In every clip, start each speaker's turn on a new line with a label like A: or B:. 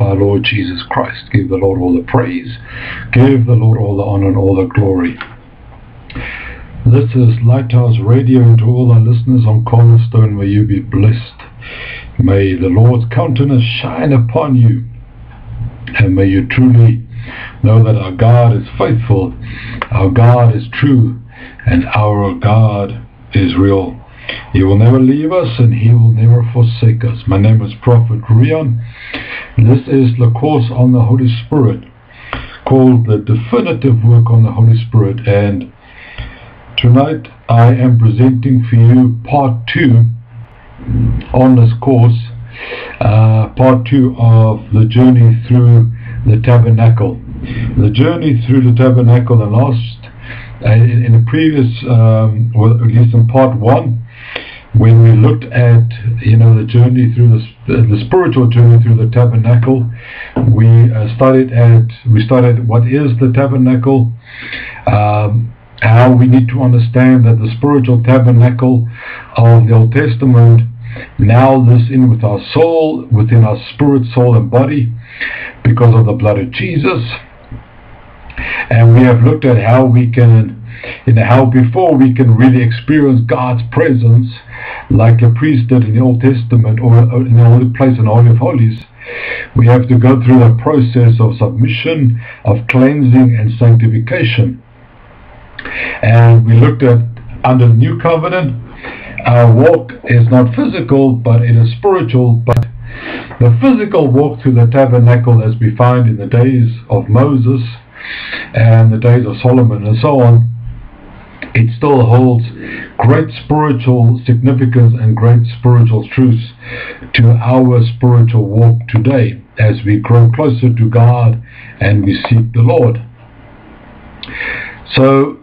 A: our Lord Jesus Christ. Give the Lord all the praise. Give the Lord all the honor and all the glory. This is Lighthouse Radio and to all our listeners on Cornerstone, may you be blessed. May the Lord's countenance shine upon you and may you truly know that our God is faithful, our God is true, and our God is real. He will never leave us and He will never forsake us. My name is Prophet Riaan. This is the course on the Holy Spirit called the Definitive Work on the Holy Spirit. And tonight I am presenting for you part two on this course, uh, part two of the journey through the tabernacle. The journey through the tabernacle, the last, uh, in, in the previous, um, well, at least in part one, when we looked at you know the journey through the, the spiritual journey through the tabernacle. We uh, started at we started what is the tabernacle. Um, how we need to understand that the spiritual tabernacle of the Old Testament now lives in with our soul within our spirit soul and body because of the blood of Jesus. And we have looked at how we can know how before we can really experience God's presence like a priest did in the Old Testament or in the Holy Place in the Holy of Holies, we have to go through the process of submission, of cleansing and sanctification. And we looked at under the New Covenant, our walk is not physical, but it is spiritual. But the physical walk through the tabernacle as we find in the days of Moses and the days of Solomon and so on, it still holds great spiritual significance and great spiritual truths to our spiritual walk today as we grow closer to God and we seek the Lord. So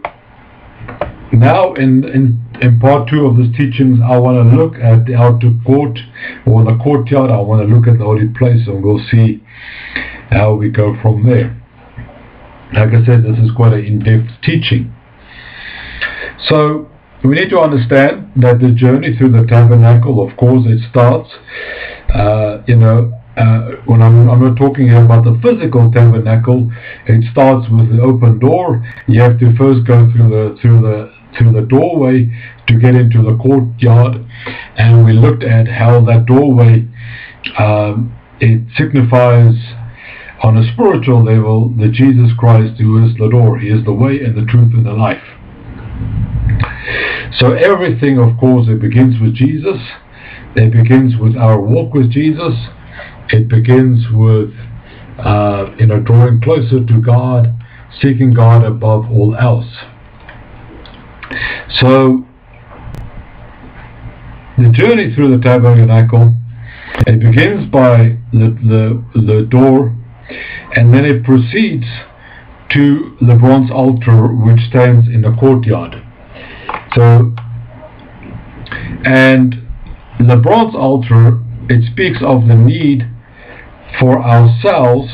A: now in, in, in part two of this teachings I want to look at the outer court or the courtyard. I want to look at the holy place and we'll see how we go from there. Like I said, this is quite an in-depth teaching. So we need to understand that the journey through the tabernacle, of course, it starts, uh, you know, uh, when I'm, I'm, not talking here about the physical tabernacle, it starts with the open door. You have to first go through the through the through the doorway to get into the courtyard, and we looked at how that doorway um, it signifies on a spiritual level that Jesus Christ, who is the door, He is the way and the truth and the life. So everything, of course, it begins with Jesus. It begins with our walk with Jesus. It begins with, uh, you know, drawing closer to God, seeking God above all else. So the journey through the tabernacle, it begins by the, the, the door, and then it proceeds to the bronze altar which stands in the courtyard. So, and the bronze altar, it speaks of the need for ourselves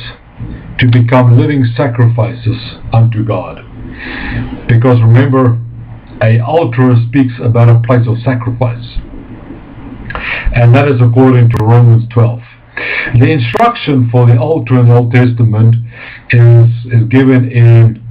A: to become living sacrifices unto God. Because remember, a altar speaks about a place of sacrifice. And that is according to Romans 12. The instruction for the altar in the Old Testament is, is given in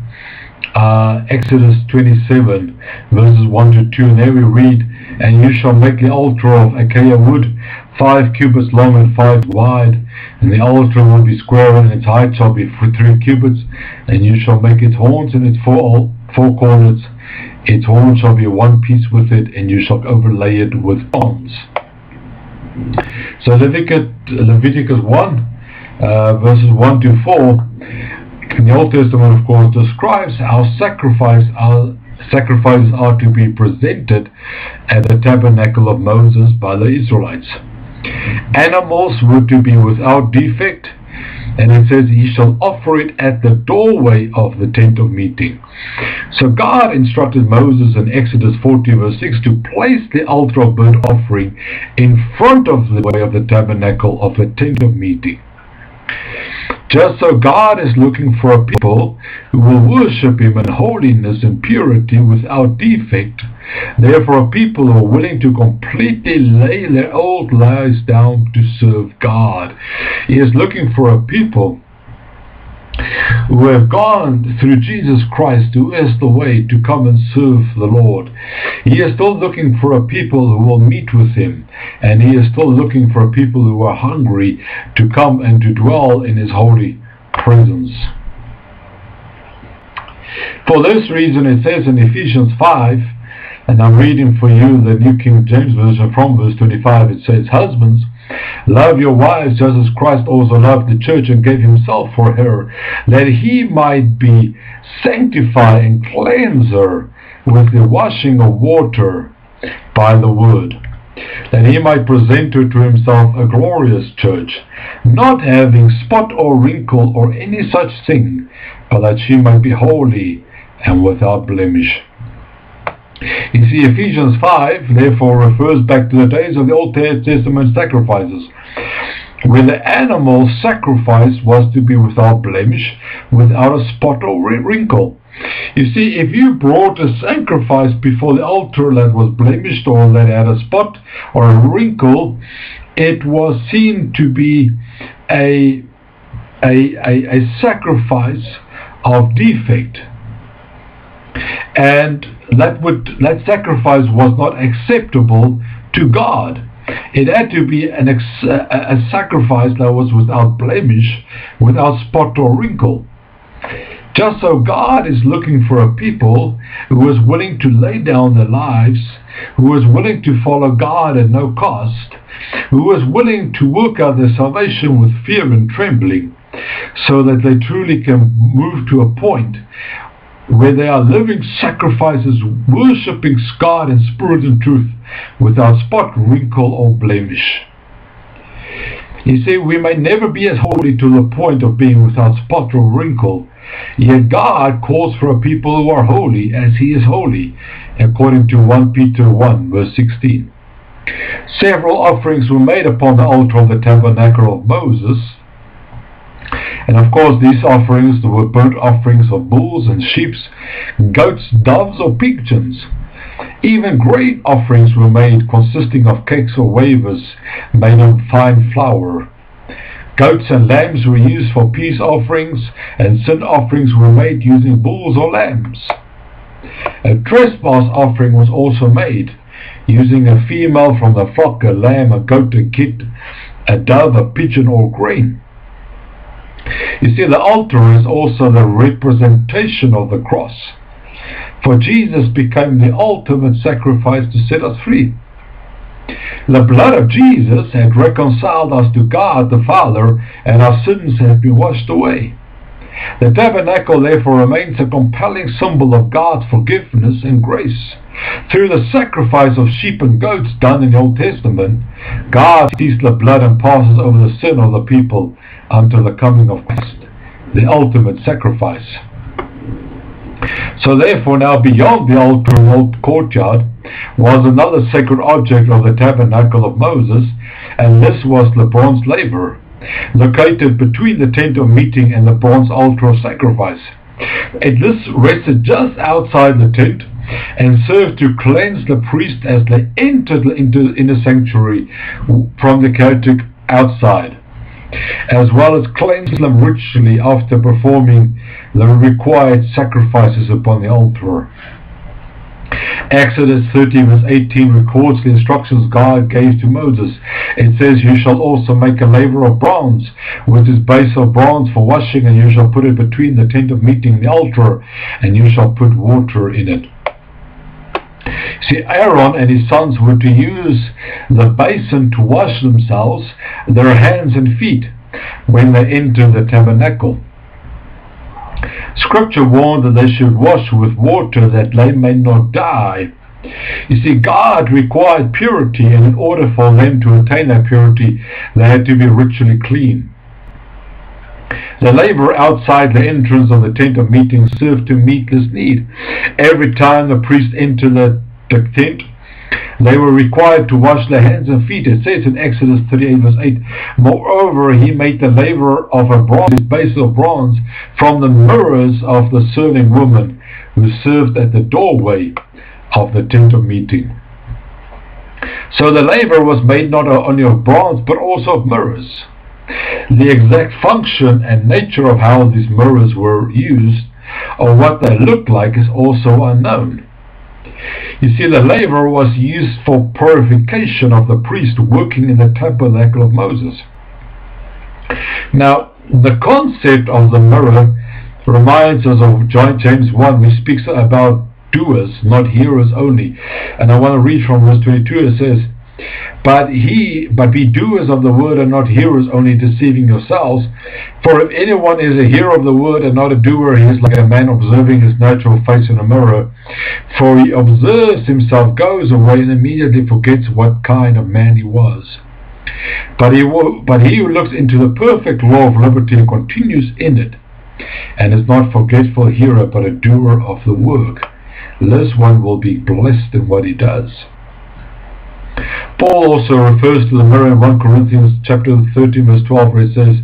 A: uh, Exodus 27 verses 1 to 2 and there we read and you shall make the altar of acacia wood five cubits long and five wide. And the altar will be square and its height shall be for three cubits. And you shall make its horns and its four, four corners. Its horns shall be one piece with it and you shall overlay it with bronze so Leviticus, Leviticus 1 uh, verses 1 to 4 in the Old Testament, of course, describes how sacrifice are, sacrifices are to be presented at the tabernacle of Moses by the Israelites. Animals were to be without defect, and it says, He shall offer it at the doorway of the tent of meeting. So God instructed Moses in Exodus 40 verse 6 to place the altar of burnt offering in front of the way of the tabernacle of the tent of meeting. Just so God is looking for a people who will worship Him in holiness and purity without defect, therefore a people who are willing to completely lay their old lives down to serve God. He is looking for a people who have gone through Jesus Christ, who is the way to come and serve the Lord. He is still looking for a people who will meet with him, and he is still looking for a people who are hungry to come and to dwell in his holy presence. For this reason, it says in Ephesians 5, and I'm reading for you the New King James Version from verse 25, it says, Husbands, Love your wives just as Christ also loved the church and gave himself for her, that he might be sanctify and cleanse her with the washing of water by the word, that he might present her to himself a glorious church, not having spot or wrinkle or any such thing, but that she might be holy and without blemish. You see, Ephesians 5 therefore refers back to the days of the Old Testament sacrifices, where the animal sacrifice was to be without blemish, without a spot or wrinkle. You see, if you brought a sacrifice before the altar that was blemished or that had a spot or a wrinkle, it was seen to be a, a, a, a sacrifice of defect. And that would that sacrifice was not acceptable to God. It had to be an ex, a, a sacrifice that was without blemish, without spot or wrinkle. Just so God is looking for a people who is willing to lay down their lives, who is willing to follow God at no cost, who is willing to work out their salvation with fear and trembling, so that they truly can move to a point where they are living sacrifices, worshipping God in spirit and truth, without spot, wrinkle, or blemish. You see, we may never be as holy to the point of being without spot or wrinkle, yet God calls for a people who are holy as He is holy, according to 1 Peter 1, verse 16. Several offerings were made upon the altar of the tabernacle of Moses, and of course these offerings were burnt offerings of bulls and sheep, goats, doves or pigeons. Even grain offerings were made consisting of cakes or wafers made of fine flour. Goats and lambs were used for peace offerings and sin offerings were made using bulls or lambs. A trespass offering was also made using a female from the flock, a lamb, a goat, a kid, a dove, a pigeon or grain. You see, the altar is also the representation of the cross. For Jesus became the ultimate sacrifice to set us free. The blood of Jesus had reconciled us to God the Father, and our sins have been washed away. The tabernacle therefore remains a compelling symbol of God's forgiveness and grace. Through the sacrifice of sheep and goats done in the Old Testament, God sees the blood and passes over the sin of the people until the coming of Christ, the ultimate sacrifice. So therefore now beyond the altar old courtyard was another sacred object of the tabernacle of Moses, and this was the bronze laver, located between the tent of meeting and the bronze altar of sacrifice. And this rested just outside the tent and served to cleanse the priest as they entered into in the sanctuary from the chaotic outside as well as cleanse them ritually after performing the required sacrifices upon the altar. Exodus 30 verse 18 records the instructions God gave to Moses. It says, You shall also make a laver of bronze, with its base of bronze for washing, and you shall put it between the tent of meeting and the altar, and you shall put water in it. See, Aaron and his sons were to use the basin to wash themselves, their hands and feet, when they entered the tabernacle. Scripture warned that they should wash with water that they may not die. You see, God required purity, and in order for them to attain that purity, they had to be ritually clean. The laver outside the entrance of the tent of meeting served to meet this need. Every time the priest entered the they were required to wash their hands and feet. It says in Exodus 38 verse 8, Moreover, he made the laver of a bronze, base of bronze, from the mirrors of the serving woman who served at the doorway of the tent of meeting. So the laver was made not only of bronze, but also of mirrors. The exact function and nature of how these mirrors were used or what they looked like is also unknown. You see, the laver was used for purification of the priest working in the tabernacle of Moses. Now, the concept of the mirror reminds us of James 1, which speaks about doers, not hearers only. And I want to read from verse 22, it says, but he, but be doers of the word and not hearers only deceiving yourselves. For if anyone is a hearer of the word and not a doer, he is like a man observing his natural face in a mirror. For he observes himself, goes away, and immediately forgets what kind of man he was. But he, but he who looks into the perfect law of liberty and continues in it, and is not forgetful hearer, but a doer of the work, this one will be blessed in what he does. Paul also refers to the mirror in 1 Corinthians chapter 13 verse 12 where it says,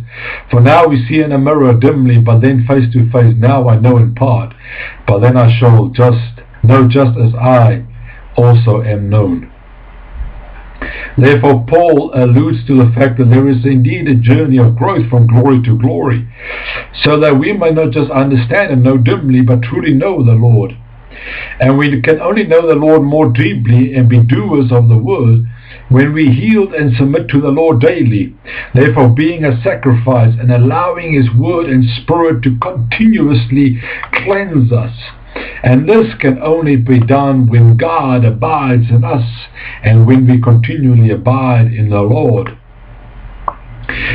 A: For now we see in a mirror dimly, but then face to face. Now I know in part, but then I shall just know just as I also am known. Therefore, Paul alludes to the fact that there is indeed a journey of growth from glory to glory, so that we may not just understand and know dimly, but truly know the Lord. And we can only know the Lord more deeply and be doers of the word when we yield and submit to the Lord daily, therefore being a sacrifice and allowing His word and spirit to continuously cleanse us. And this can only be done when God abides in us and when we continually abide in the Lord.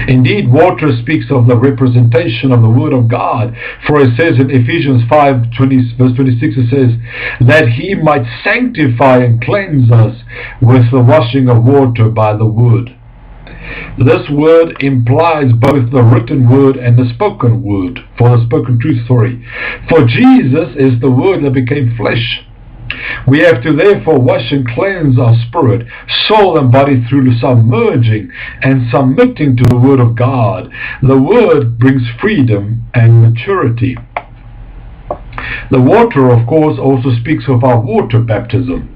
A: Indeed, water speaks of the representation of the Word of God. For it says in Ephesians 5, 20, verse 26, it says, that he might sanctify and cleanse us with the washing of water by the Word. This word implies both the written word and the spoken word, for the spoken truth, sorry. For Jesus is the word that became flesh we have to therefore wash and cleanse our spirit, soul and body through the submerging and submitting to the Word of God. The Word brings freedom and maturity. The water, of course, also speaks of our water baptism.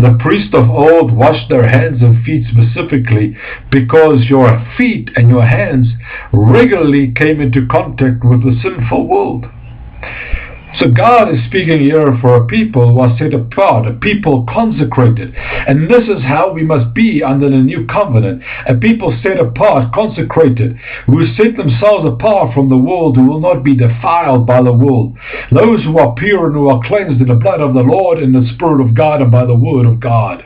A: The priests of old washed their hands and feet specifically because your feet and your hands regularly came into contact with the sinful world. So God is speaking here for a people who are set apart, a people consecrated. And this is how we must be under the new covenant. A people set apart, consecrated, who set themselves apart from the world, who will not be defiled by the world. Those who are pure and who are cleansed in the blood of the Lord, in the Spirit of God, and by the Word of God.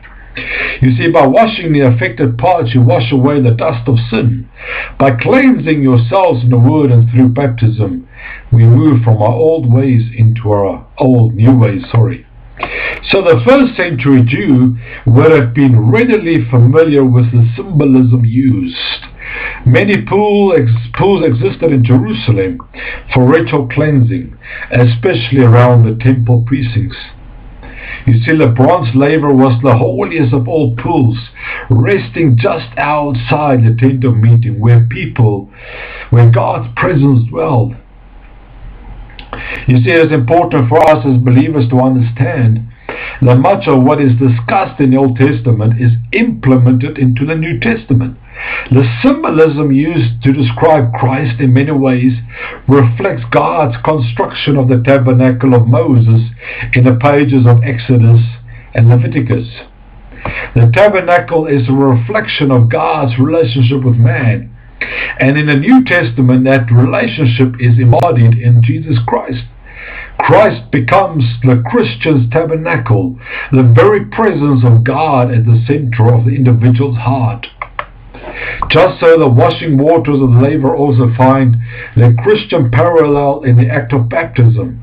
A: You see, by washing the affected parts, you wash away the dust of sin. By cleansing yourselves in the Word and through baptism, we move from our old ways into our old new ways, sorry. So the first century Jew would have been readily familiar with the symbolism used. Many pool ex pools existed in Jerusalem for ritual cleansing, especially around the temple precincts. You see, the bronze laver was the holiest of all pools, resting just outside the tent of meeting, where people, where God's presence dwelled. You see, it is important for us as believers to understand that much of what is discussed in the Old Testament is implemented into the New Testament. The symbolism used to describe Christ in many ways reflects God's construction of the tabernacle of Moses in the pages of Exodus and Leviticus. The tabernacle is a reflection of God's relationship with man. And in the New Testament, that relationship is embodied in Jesus Christ. Christ becomes the Christian's tabernacle, the very presence of God at the center of the individual's heart. Just so the washing waters of laver also find the Christian parallel in the act of baptism.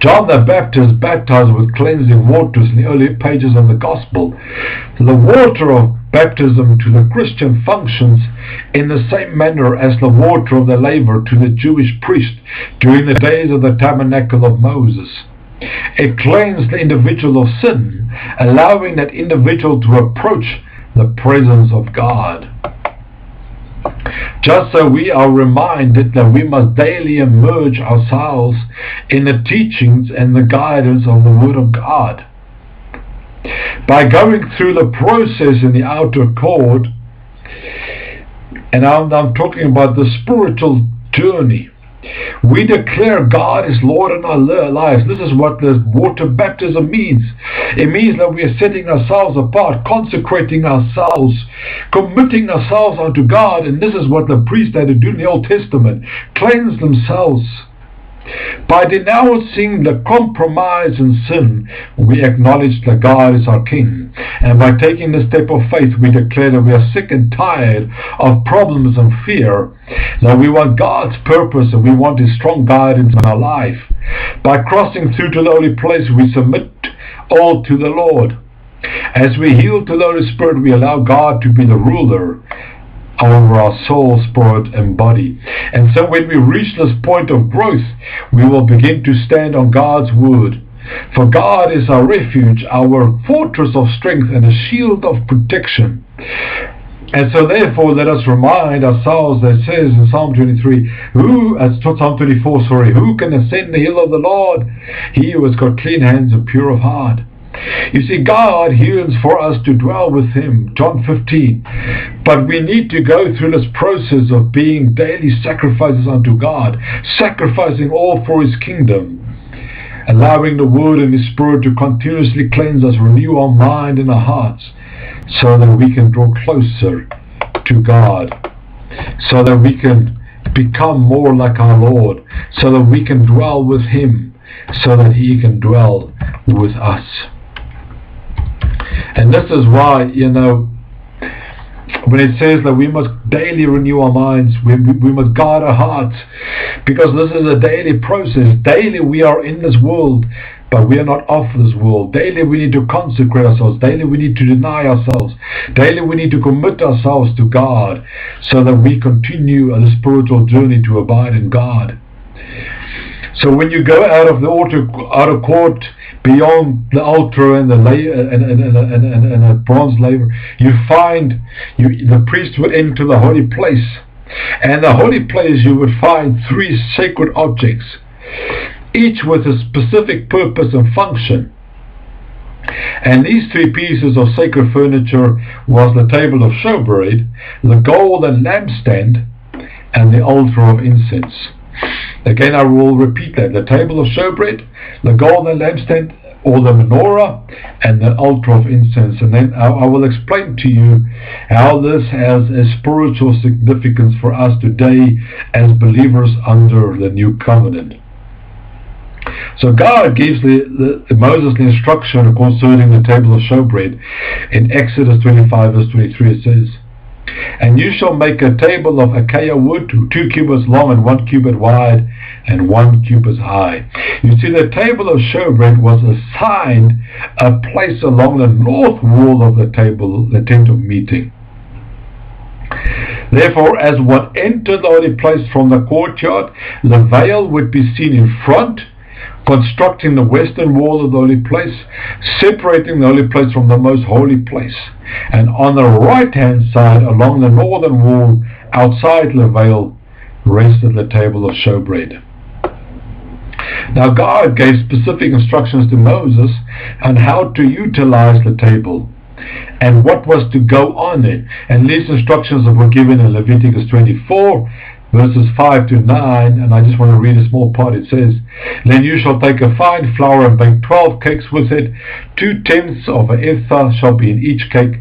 A: John the Baptist baptized with cleansing waters in the early pages of the Gospel. The water of baptism to the Christian functions in the same manner as the water of the laver to the Jewish priest during the days of the tabernacle of Moses. It cleansed the individual of sin, allowing that individual to approach the presence of God. Just so we are reminded that we must daily immerse ourselves in the teachings and the guidance of the Word of God. By going through the process in the outer court, and I'm, I'm talking about the spiritual journey, we declare God is Lord in our lives. This is what the water baptism means. It means that we are setting ourselves apart, consecrating ourselves, committing ourselves unto God. And this is what the priests had to do in the Old Testament cleanse themselves by denouncing the compromise and sin, we acknowledge that God is our King. And by taking the step of faith, we declare that we are sick and tired of problems and fear. That we want God's purpose and we want His strong guidance in our life. By crossing through to the holy place, we submit all to the Lord. As we yield to the Holy Spirit, we allow God to be the ruler over our soul, spirit, and body. And so when we reach this point of growth, we will begin to stand on God's word. For God is our refuge, our fortress of strength, and a shield of protection. And so therefore let us remind ourselves that says in Psalm 23, who, as Psalm 24, sorry, who can ascend the hill of the Lord? He who has got clean hands and pure of heart. You see, God yearns for us to dwell with Him, John 15. But we need to go through this process of being daily sacrifices unto God, sacrificing all for His kingdom, allowing the Word and the Spirit to continuously cleanse us, renew our mind and our hearts, so that we can draw closer to God, so that we can become more like our Lord, so that we can dwell with Him, so that He can dwell with us. And this is why, you know, when it says that we must daily renew our minds, we, we must guard our hearts, because this is a daily process. Daily we are in this world, but we are not of this world. Daily we need to consecrate ourselves. Daily we need to deny ourselves. Daily we need to commit ourselves to God, so that we continue a spiritual journey to abide in God. So when you go out of the auto, out of court, beyond the altar and the and, and, and, and, and, a bronze laver, you find you, the priest would enter the holy place. And the holy place you would find three sacred objects, each with a specific purpose and function. And these three pieces of sacred furniture was the table of showbread, the golden lampstand, and the altar of incense. Again, I will repeat that. The table of showbread, the golden lampstand, or the menorah, and the altar of incense. And then I, I will explain to you how this has a spiritual significance for us today as believers under the new covenant. So God gives the, the, Moses the instruction concerning the table of showbread. In Exodus 25 verse 23 it says, and you shall make a table of acacia wood, two cubits long and one cubit wide, and one cubit high. You see, the table of showbread was assigned a place along the north wall of the table, the tent of meeting. Therefore, as one entered the holy place from the courtyard, the veil would be seen in front, constructing the western wall of the holy place, separating the holy place from the most holy place. And on the right hand side, along the northern wall, outside the veil, rested the table of showbread. Now God gave specific instructions to Moses on how to utilize the table and what was to go on it. And these instructions were given in Leviticus 24 verses 5 to 9, and I just want to read a small part. It says, Then you shall take a fine flour and bake twelve cakes with it. Two tenths of an ephah shall be in each cake,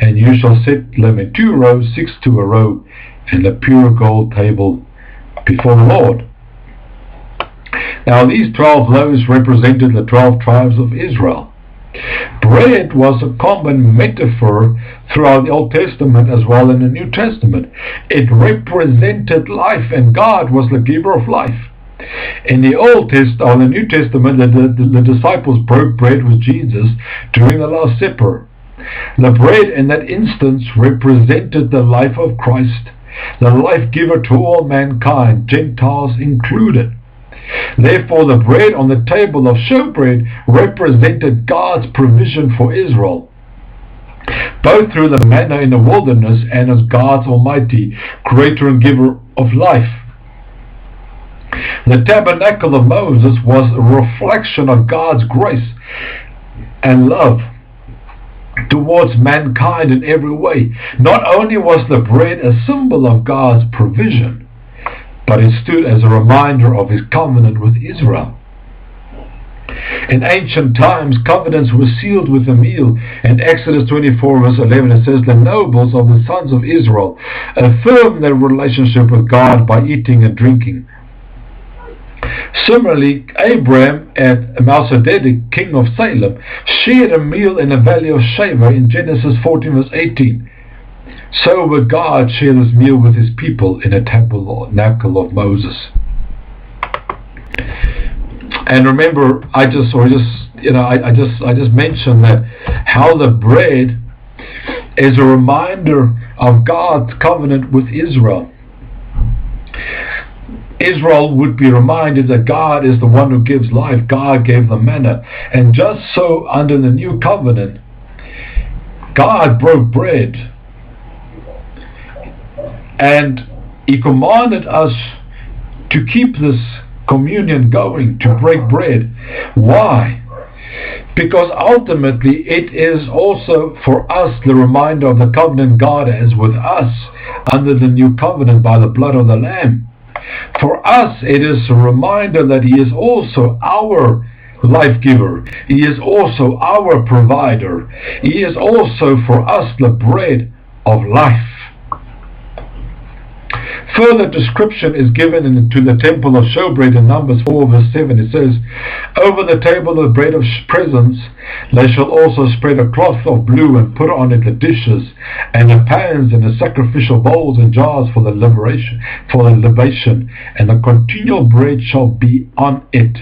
A: and you shall set them in two rows, six to a row, in a pure gold table before the Lord. Now these twelve loaves represented the twelve tribes of Israel. Bread was a common metaphor throughout the Old Testament as well in the New Testament. It represented life, and God was the giver of life. In the Old Testament, or the New Testament, the, the, the disciples broke bread with Jesus during the Last Supper. The bread in that instance represented the life of Christ, the life giver to all mankind, Gentiles included. Therefore, the bread on the table of showbread represented God's provision for Israel both through the manna in the wilderness and as God's Almighty, creator and giver of life. The tabernacle of Moses was a reflection of God's grace and love towards mankind in every way. Not only was the bread a symbol of God's provision, but it stood as a reminder of his covenant with Israel. In ancient times, covenants were sealed with a meal. In Exodus 24 verse 11 it says, The nobles of the sons of Israel affirmed their relationship with God by eating and drinking. Similarly, Abraham and Melchizedek, king of Salem, shared a meal in the valley of Shaveh in Genesis 14 verse 18. So would God share this meal with his people in a temple or tabernacle of Moses. And remember, I just or just you know I, I just I just mentioned that how the bread is a reminder of God's covenant with Israel. Israel would be reminded that God is the one who gives life. God gave the manna. And just so under the new covenant, God broke bread. And he commanded us to keep this communion going, to break bread. Why? Because ultimately it is also for us the reminder of the covenant God has with us under the new covenant by the blood of the Lamb. For us it is a reminder that He is also our life giver. He is also our provider. He is also for us the bread of life. Further description is given in, to the temple of showbread in Numbers 4 verse 7. It says, Over the table of bread of presence they shall also spread a cloth of blue and put on it the dishes and the pans and the sacrificial bowls and jars for the liberation, for the libation, and the continual bread shall be on it.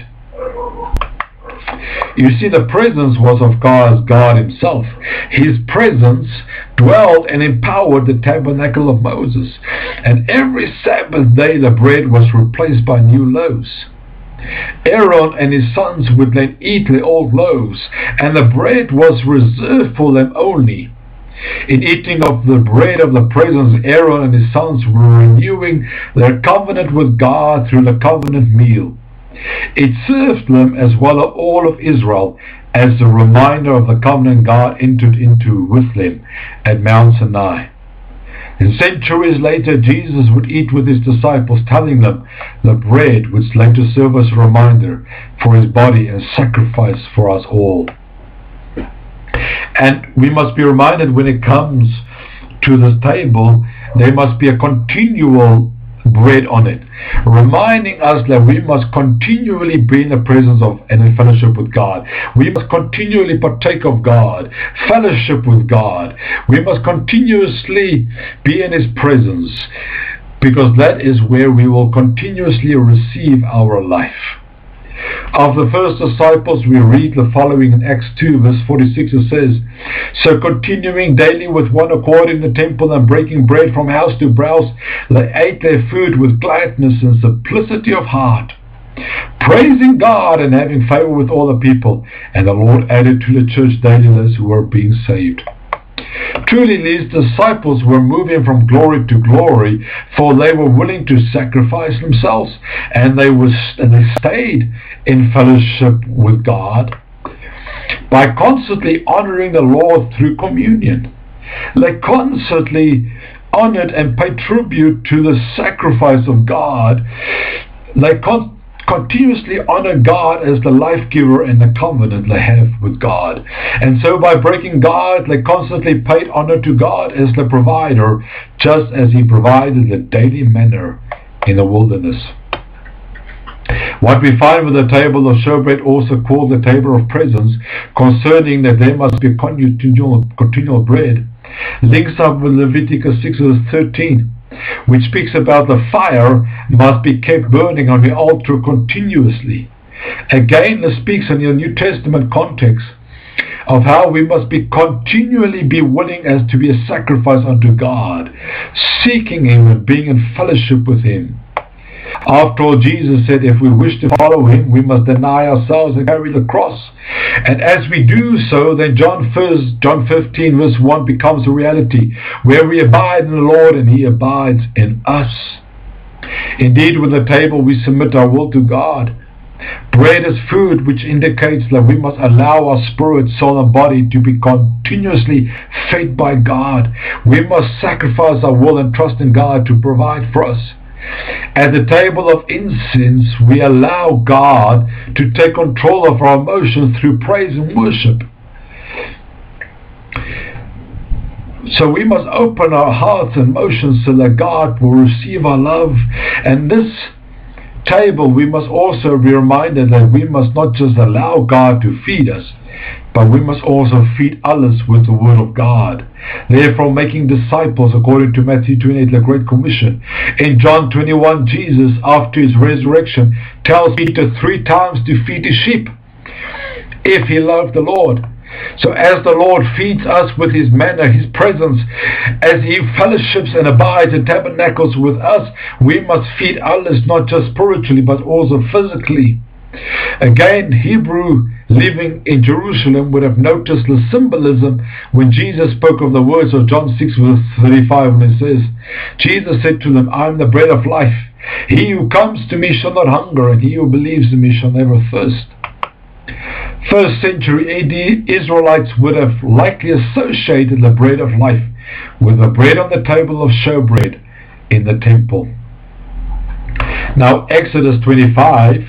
A: You see, the presence was of God's God Himself. His presence dwelled and empowered the tabernacle of Moses. And every Sabbath day the bread was replaced by new loaves. Aaron and his sons would then eat the old loaves, and the bread was reserved for them only. In eating of the bread of the presence, Aaron and his sons were renewing their covenant with God through the covenant meal. It served them as well as all of Israel as a reminder of the covenant God entered into with them at Mount Sinai. And centuries later, Jesus would eat with his disciples, telling them the bread would later serve as a reminder for his body and sacrifice for us all. And we must be reminded when it comes to the table, there must be a continual bread on it, reminding us that we must continually be in the presence of and in fellowship with God. We must continually partake of God, fellowship with God. We must continuously be in His presence because that is where we will continuously receive our life. Of the first disciples, we read the following in Acts 2, verse 46. It says, So continuing daily with one accord in the temple and breaking bread from house to house, they ate their food with gladness and simplicity of heart, praising God and having favor with all the people. And the Lord added to the church daily those who were being saved. Truly, these disciples were moving from glory to glory, for they were willing to sacrifice themselves, and they was and they stayed in fellowship with God by constantly honoring the Lord through communion. They constantly honored and paid tribute to the sacrifice of God. They con- continuously honor God as the life giver and the covenant they have with God. And so by breaking God, they constantly paid honor to God as the provider, just as he provided the daily manna in the wilderness. What we find with the table of showbread, also called the table of presence, concerning that there must be continual, continual bread, links up with Leviticus 6 verse 13 which speaks about the fire must be kept burning on the altar continuously. Again, this speaks in the New Testament context of how we must be continually be willing as to be a sacrifice unto God, seeking Him and being in fellowship with Him. After all, Jesus said if we wish to follow him, we must deny ourselves and carry the cross. And as we do so, then John, 1, John 15 verse 1 becomes a reality, where we abide in the Lord and he abides in us. Indeed, with the table we submit our will to God. Bread is food which indicates that we must allow our spirit, soul and body to be continuously fed by God. We must sacrifice our will and trust in God to provide for us. At the table of incense, we allow God to take control of our emotions through praise and worship. So we must open our hearts and emotions so that God will receive our love. And this table, we must also be reminded that we must not just allow God to feed us, but we must also feed others with the Word of God. Therefore, making disciples according to Matthew 28, the Great Commission. In John 21, Jesus, after his resurrection, tells Peter three times to feed his sheep if he loved the Lord. So as the Lord feeds us with His manna, His presence, as He fellowships and abides and tabernacles with us, we must feed others not just spiritually but also physically. Again, Hebrew living in Jerusalem would have noticed the symbolism when Jesus spoke of the words of John 6 verse 35 when it says, Jesus said to them, I am the bread of life. He who comes to me shall not hunger, and he who believes in me shall never thirst. First century AD, Israelites would have likely associated the bread of life with the bread on the table of showbread in the temple. Now, Exodus 25,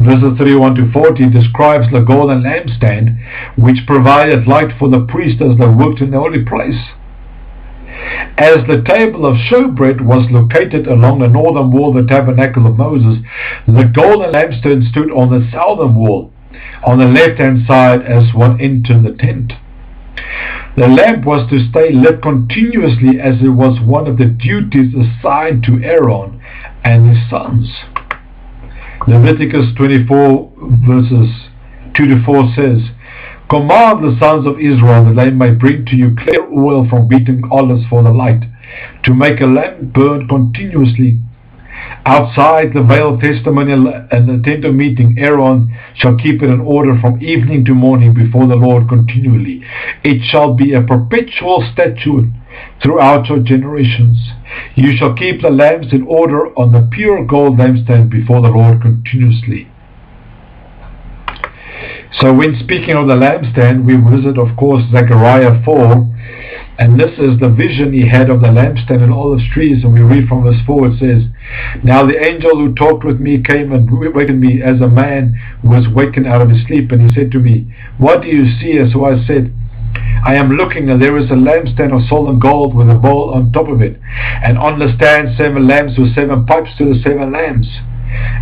A: verses 31 to 40, describes the golden lampstand which provided light for the priests as they worked in the holy place. As the table of showbread was located along the northern wall of the tabernacle of Moses, the golden lampstand stood on the southern wall on the left hand side as one entered the tent. The lamp was to stay lit continuously as it was one of the duties assigned to Aaron and his sons. Leviticus 24 verses 2 to 4 says, Command the sons of Israel that they may bring to you clear oil from beaten olives for the light, to make a lamp burn continuously Outside the veil testimony and the tent of meeting, Aaron shall keep it in order from evening to morning before the Lord continually. It shall be a perpetual statute throughout your generations. You shall keep the lamps in order on the pure gold lampstand before the Lord continuously. So when speaking of the lampstand, we visit, of course, Zechariah 4, and this is the vision he had of the lampstand and olive trees. And we read from verse 4, it says, Now the angel who talked with me came and wakened me as a man who was wakened out of his sleep. And he said to me, What do you see? And so I said, I am looking, and there is a lampstand of solid gold with a bowl on top of it. And on the stand seven lamps with seven pipes to the seven lamps.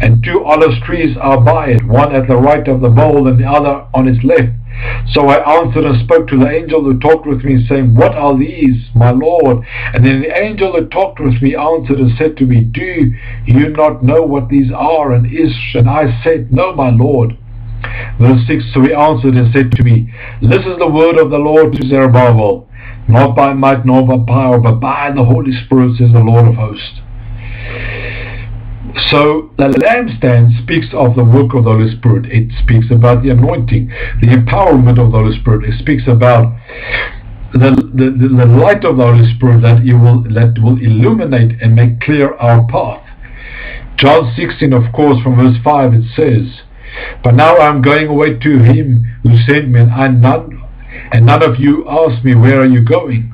A: And two olive trees are by it, one at the right of the bowl and the other on its left. So I answered and spoke to the angel who talked with me, saying, What are these, my Lord? And then the angel who talked with me answered and said to me, Do you not know what these are and is? And I said, No, my Lord. Verse 6, So he answered and said to me, This is the word of the Lord to Zerubbabel, not by might nor by power, but by the Holy Spirit, says the Lord of hosts. So the lampstand speaks of the work of the Holy Spirit. It speaks about the anointing, the empowerment of the Holy Spirit. It speaks about the, the, the light of the Holy Spirit that it will that will illuminate and make clear our path. John 16, of course, from verse 5, it says, But now I am going away to him who sent me, and none and none of you ask me, Where are you going?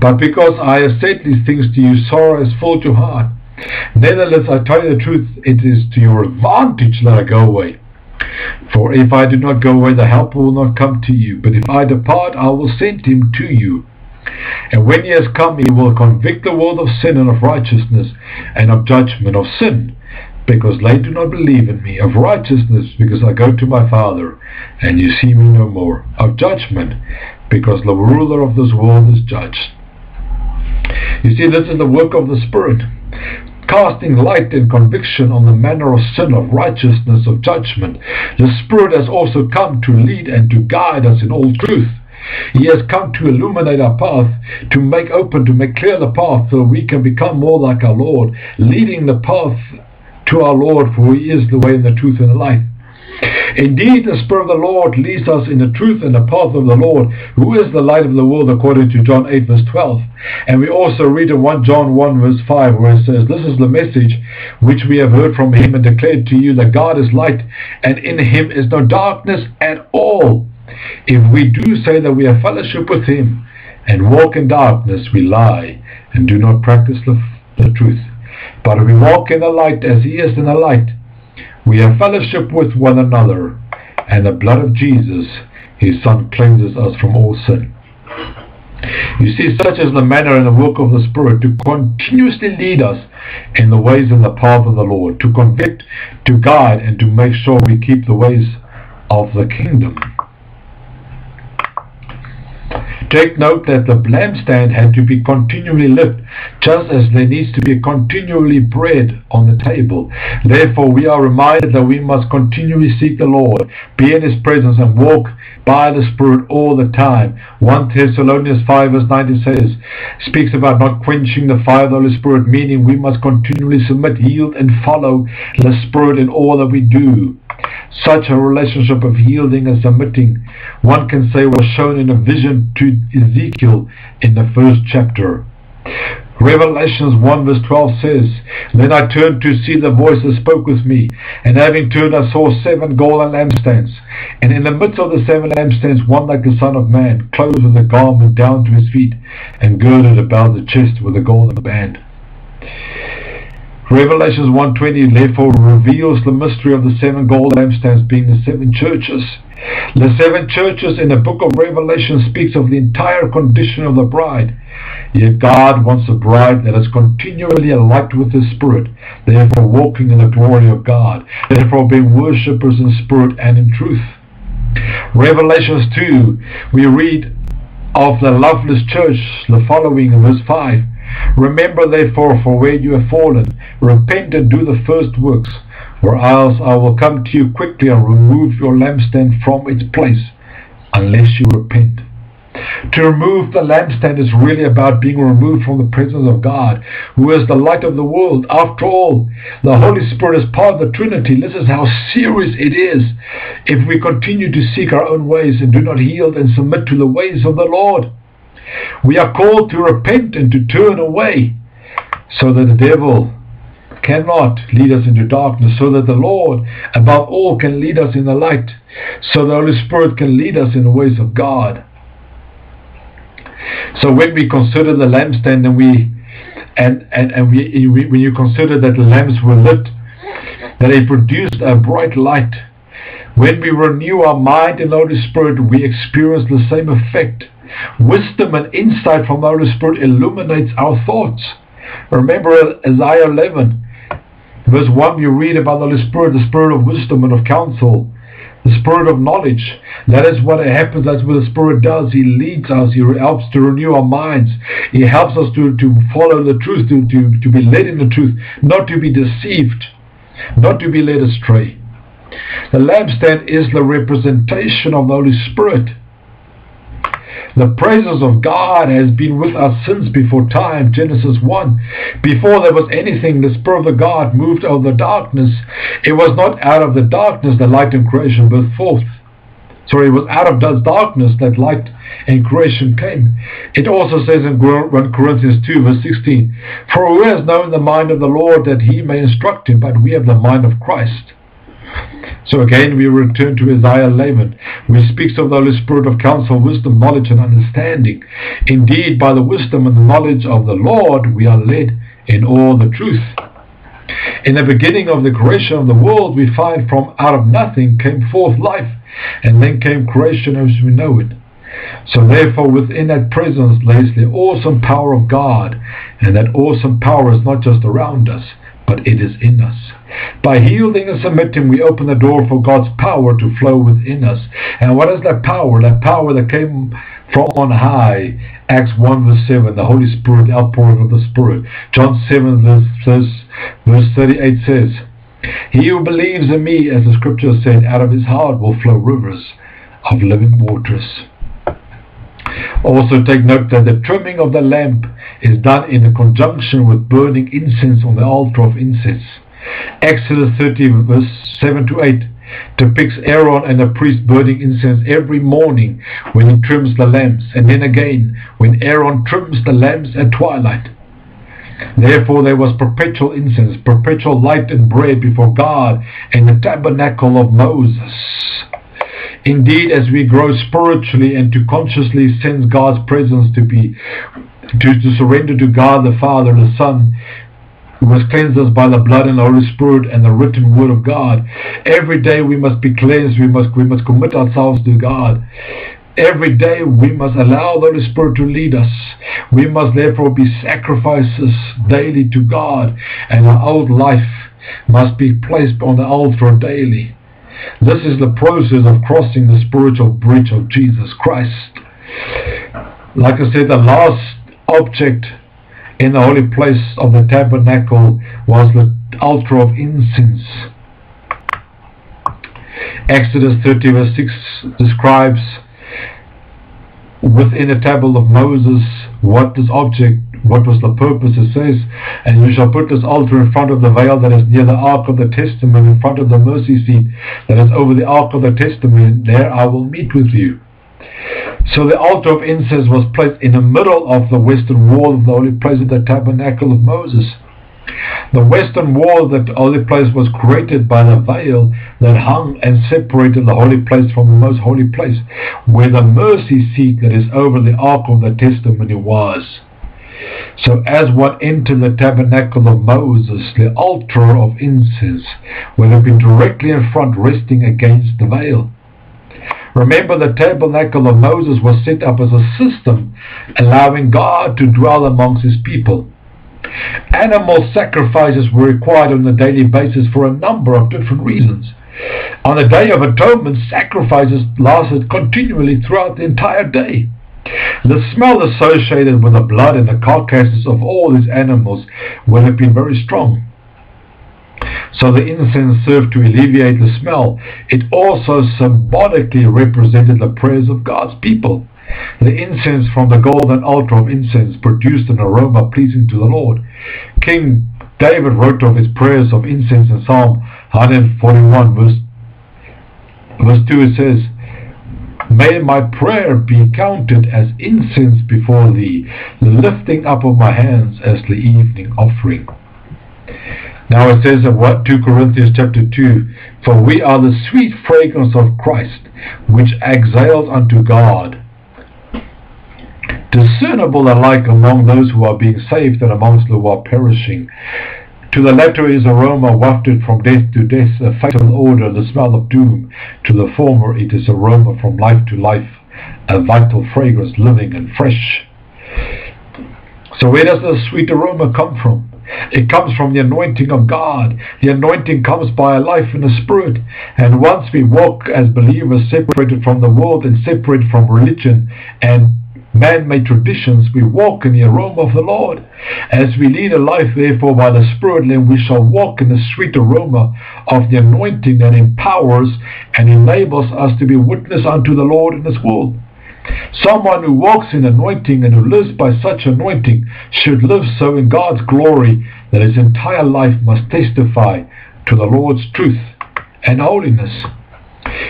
A: But because I have said these things to you, sorrow has filled your heart. Nevertheless, I tell you the truth, it is to your advantage that I go away. For if I do not go away, the helper will not come to you. But if I depart, I will send him to you. And when he has come, he will convict the world of sin and of righteousness, and of judgment of sin, because they do not believe in me, of righteousness, because I go to my Father, and you see me no more, of judgment, because the ruler of this world is judged. You see, this is the work of the Spirit casting light and conviction on the manner of sin, of righteousness, of judgment. The Spirit has also come to lead and to guide us in all truth. He has come to illuminate our path, to make open, to make clear the path so we can become more like our Lord, leading the path to our Lord, for He is the way and the truth and the life. Indeed, the Spirit of the Lord leads us in the truth and the path of the Lord, who is the light of the world, according to John 8, verse 12. And we also read in 1 John 1, verse 5, where it says, This is the message which we have heard from him and declared to you that God is light, and in him is no darkness at all. If we do say that we have fellowship with him and walk in darkness, we lie and do not practice the, the truth. But we walk in the light as he is in the light, we have fellowship with one another, and the blood of Jesus, his Son, cleanses us from all sin. You see, such is the manner and the work of the Spirit to continuously lead us in the ways and the path of the Lord, to convict, to guide, and to make sure we keep the ways of the kingdom. Take note that the lampstand had to be continually lit, just as there needs to be continually bread on the table. Therefore, we are reminded that we must continually seek the Lord, be in His presence, and walk by the Spirit all the time. 1 Thessalonians 5 verse 19 says, speaks about not quenching the fire of the Holy Spirit, meaning we must continually submit, yield, and follow the Spirit in all that we do. Such a relationship of yielding and submitting, one can say, was shown in a vision to Ezekiel in the first chapter. Revelations 1 verse 12 says, Then I turned to see the voice that spoke with me, and having turned I saw seven golden lampstands, and in the midst of the seven lampstands one like the Son of Man, clothed with a garment down to his feet, and girded about the chest with a golden band. Revelations 1.20 therefore reveals the mystery of the seven gold lampstands being the seven churches. The seven churches in the book of Revelation speaks of the entire condition of the bride. Yet God wants a bride that is continually alight with His Spirit, therefore walking in the glory of God, therefore being worshippers in spirit and in truth. Revelations 2, we read of the loveless church, the following in verse 5. Remember therefore for where you have fallen, repent and do the first works, or else I will come to you quickly and remove your lampstand from its place, unless you repent. To remove the lampstand is really about being removed from the presence of God, who is the light of the world. After all, the Holy Spirit is part of the Trinity. This is how serious it is if we continue to seek our own ways and do not yield and submit to the ways of the Lord. We are called to repent and to turn away so that the devil cannot lead us into darkness, so that the Lord, above all, can lead us in the light, so the Holy Spirit can lead us in the ways of God. So when we consider the lampstand and we and, and, and we, when you consider that the lamps were lit, that they produced a bright light, when we renew our mind in the Holy Spirit, we experience the same effect. Wisdom and insight from the Holy Spirit illuminates our thoughts. Remember Isaiah 11, verse 1, you read about the Holy Spirit, the Spirit of wisdom and of counsel, the Spirit of knowledge. That is what it happens, that's what the Spirit does. He leads us, He helps to renew our minds. He helps us to, to follow the truth, to, to, to be led in the truth, not to be deceived, not to be led astray. The lampstand is the representation of the Holy Spirit. The presence of God has been with us since before time, Genesis 1. Before there was anything, the Spirit of God moved out of the darkness. It was not out of the darkness that light and creation burst forth. Sorry, it was out of that darkness that light and creation came. It also says in 1 Corinthians 2 verse 16, For who has known the mind of the Lord that he may instruct him, but we have the mind of Christ. So again we return to Isaiah 11, which speaks of the Holy Spirit of counsel, wisdom, knowledge and understanding. Indeed, by the wisdom and the knowledge of the Lord we are led in all the truth. In the beginning of the creation of the world we find from out of nothing came forth life, and then came creation as we know it. So therefore within that presence lays the awesome power of God, and that awesome power is not just around us, but it is in us. By yielding and submitting, we open the door for God's power to flow within us. And what is that power? That power that came from on high. Acts 1 verse 7, the Holy Spirit, outpouring of the Spirit. John 7 verse, verse, verse 38 says, He who believes in me, as the scripture said, out of his heart will flow rivers of living waters. Also take note that the trimming of the lamp is done in conjunction with burning incense on the altar of incense. Exodus 30 verse 7 to 8 depicts Aaron and the priest burning incense every morning when he trims the lamps, and then again when Aaron trims the lamps at twilight. Therefore there was perpetual incense, perpetual light and bread before God in the tabernacle of Moses. Indeed, as we grow spiritually and to consciously sense God's presence to be to, to surrender to God the Father, the Son, who has cleansed us by the blood and the Holy Spirit and the written word of God. Every day we must be cleansed, we must we must commit ourselves to God. Every day we must allow the Holy Spirit to lead us. We must therefore be sacrifices daily to God and our old life must be placed on the altar daily. This is the process of crossing the spiritual bridge of Jesus Christ. Like I said, the last object in the holy place of the tabernacle was the altar of incense. Exodus 30 verse 6 describes within the table of Moses what this object, what was the purpose, it says, and you shall put this altar in front of the veil that is near the ark of the testament, in front of the mercy seat that is over the ark of the testament, there I will meet with you. So the altar of incense was placed in the middle of the western wall of the holy place of the tabernacle of Moses. The western wall of the holy place was created by the veil that hung and separated the holy place from the most holy place, where the mercy seat that is over the ark of the testimony was. So as one entered the tabernacle of Moses, the altar of incense would have been directly in front resting against the veil. Remember the tabernacle of Moses was set up as a system allowing God to dwell amongst his people. Animal sacrifices were required on a daily basis for a number of different reasons. On the Day of Atonement, sacrifices lasted continually throughout the entire day. The smell associated with the blood and the carcasses of all these animals would have been very strong. So the incense served to alleviate the smell. It also symbolically represented the prayers of God's people. The incense from the golden altar of incense produced an aroma pleasing to the Lord. King David wrote of his prayers of incense in Psalm 141 verse, verse 2 it says, May my prayer be counted as incense before thee, the lifting up of my hands as the evening offering. Now it says in what 2 Corinthians chapter 2, For we are the sweet fragrance of Christ, which exhales unto God, discernible alike among those who are being saved and amongst those who are perishing. To the latter is aroma wafted from death to death, a fatal odor, the smell of doom. To the former it is aroma from life to life, a vital fragrance, living and fresh. So where does the sweet aroma come from? It comes from the anointing of God. The anointing comes by a life in the Spirit. And once we walk as believers separated from the world and separated from religion and man-made traditions, we walk in the aroma of the Lord. As we lead a life, therefore, by the Spirit, then we shall walk in the sweet aroma of the anointing that empowers and enables us to be witness unto the Lord in this world. Someone who walks in anointing and who lives by such anointing should live so in God's glory that his entire life must testify to the Lord's truth and holiness.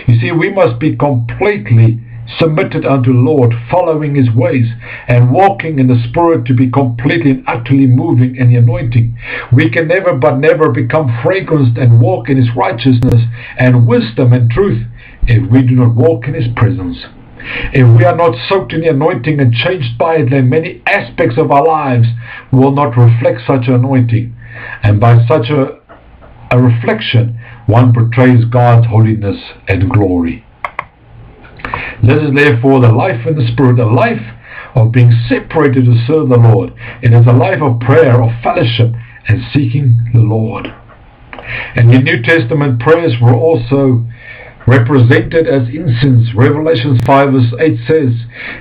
A: You see, we must be completely submitted unto the Lord, following his ways, and walking in the Spirit to be completely and utterly moving in the anointing. We can never but never become fragranced and walk in his righteousness and wisdom and truth if we do not walk in his presence. If we are not soaked in the anointing and changed by it, then many aspects of our lives will not reflect such an anointing. And by such a, a reflection, one portrays God's holiness and glory. This is therefore the life in the Spirit, the life of being separated to serve the Lord. It is a life of prayer, of fellowship, and seeking the Lord. And the New Testament prayers were also represented as incense. Revelation 5 verse 8 says,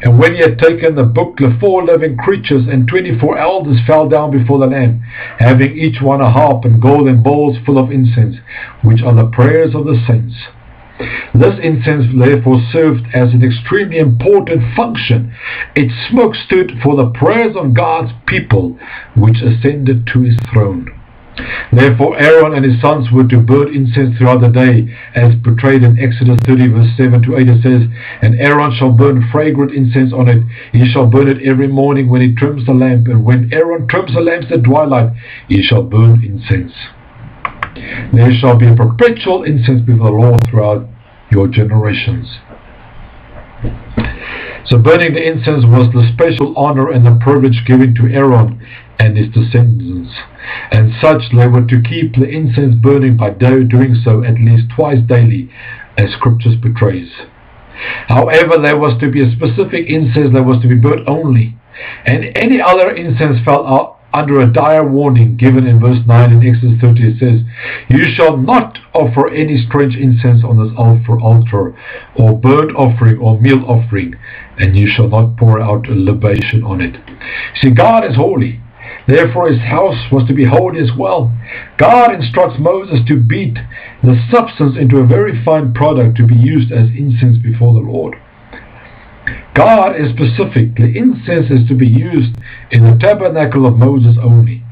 A: And when he had taken the book, the four living creatures and twenty-four elders fell down before the Lamb, having each one a harp and golden bowls full of incense, which are the prayers of the saints. This incense therefore served as an extremely important function. Its smoke stood for the prayers of God's people which ascended to his throne. Therefore Aaron and his sons were to burn incense throughout the day, as portrayed in Exodus 30 verse 7 to 8 it says, And Aaron shall burn fragrant incense on it, he shall burn it every morning when he trims the lamp, and when Aaron trims the lamps at twilight, he shall burn incense. There shall be a perpetual incense before the Lord throughout your generations. So burning the incense was the special honor and the privilege given to Aaron and his descendants. And such they were to keep the incense burning by day, doing so at least twice daily, as scriptures portrays. However, there was to be a specific incense that was to be burnt only, and any other incense fell out under a dire warning given in verse 9 in Exodus 30 it says, You shall not offer any strange incense on this altar, or burnt offering, or meal offering, and you shall not pour out a libation on it. See, God is holy. Therefore his house was to be holy as well. God instructs Moses to beat the substance into a very fine product to be used as incense before the Lord. God is specific. The incense is to be used in the tabernacle of Moses only.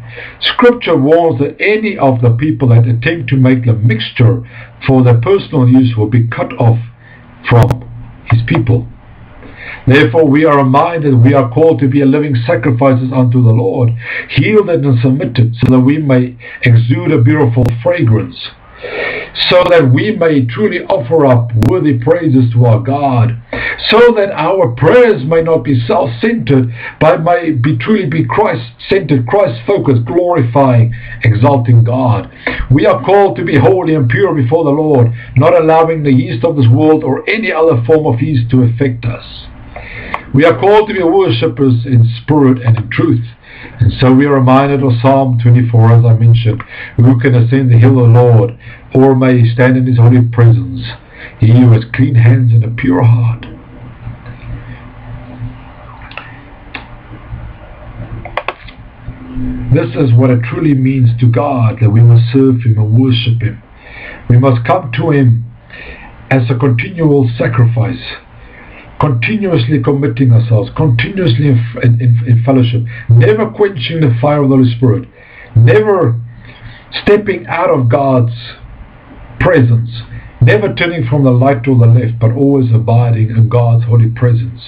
A: Scripture warns that any of the people that attempt to make the mixture for their personal use will be cut off from his people. Therefore we are reminded we are called to be a living sacrifices unto the Lord, yielded and submitted, so that we may exude a beautiful fragrance so that we may truly offer up worthy praises to our God, so that our prayers may not be self-centered, but may be truly be Christ-centered, Christ-focused, glorifying, exalting God. We are called to be holy and pure before the Lord, not allowing the yeast of this world or any other form of yeast to affect us. We are called to be worshippers in spirit and in truth. And so we are reminded of Psalm 24 as I mentioned, who can ascend the hill of the Lord, or may he stand in his holy presence, he who has clean hands and a pure heart. This is what it truly means to God, that we must serve Him and worship Him. We must come to Him as a continual sacrifice continuously committing ourselves, continuously in, in, in, fellowship, never quenching the fire of the Holy Spirit, never stepping out of God's presence, never turning from the light to the left, but always abiding in God's holy presence.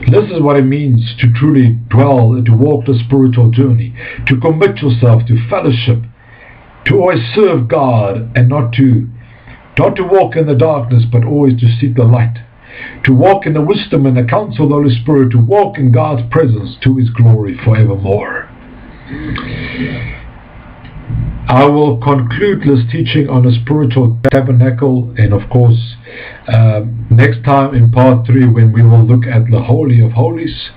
A: This is what it means to truly dwell and to walk the spiritual journey, to commit yourself to fellowship, to always serve God and not to not to walk in the darkness, but always to seek the light to walk in the wisdom and the counsel of the Holy Spirit, to walk in God's presence to His glory forevermore. I will conclude this teaching on the spiritual tabernacle and of course uh, next time in part 3 when we will look at the Holy of Holies.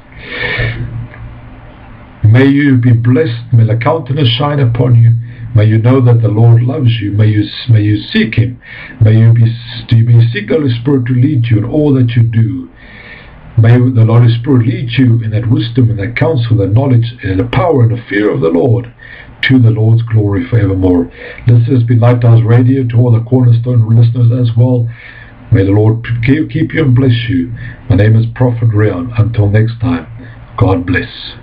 A: May you be blessed, may the countenance shine upon you May you know that the Lord loves you. May you, may you seek Him. May you, be, you seek the Holy Spirit to lead you in all that you do. May the Holy Spirit lead you in that wisdom and that counsel, the knowledge and the power and the fear of the Lord to the Lord's glory forevermore. This has been Lighthouse Radio to all the Cornerstone listeners as well. May the Lord keep you and bless you. My name is Prophet Riaan. Until next time, God bless.